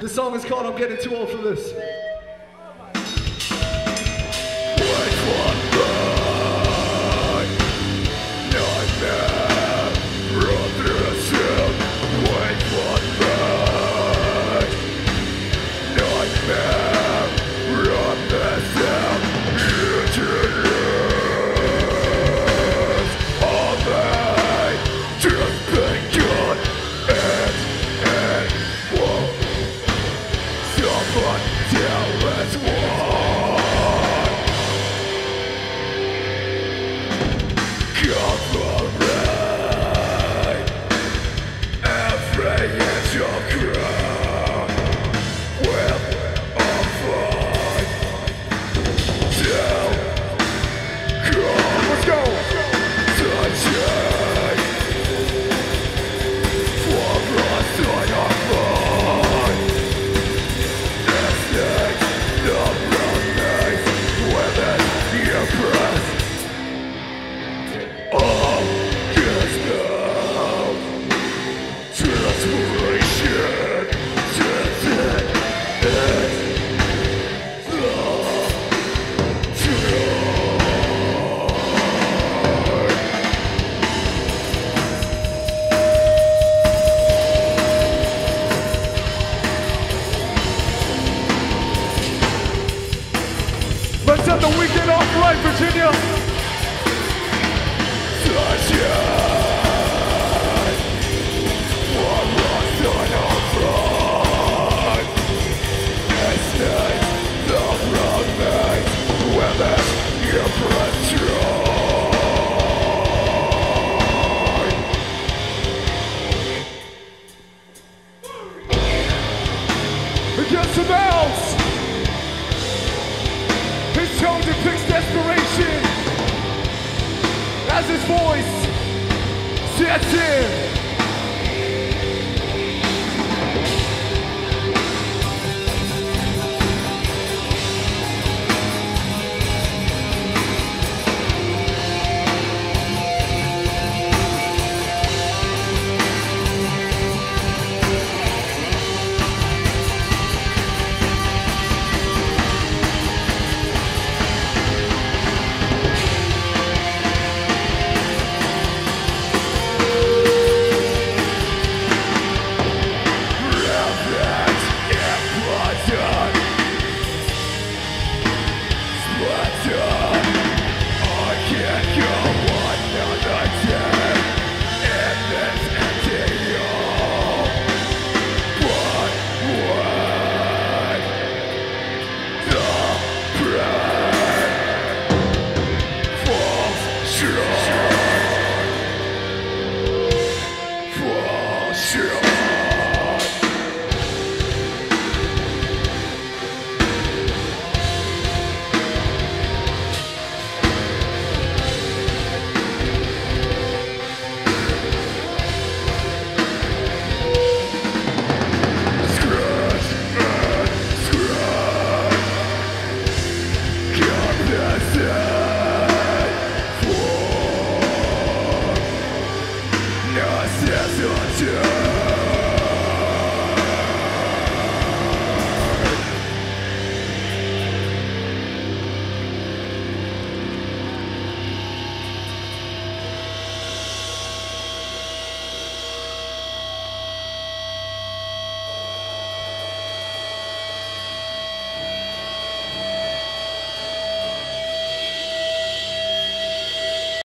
The song is called I'm Getting Too Old for This. Let's right, Virginia. Against the bounce. Desperation as his voice sets in. Yeah.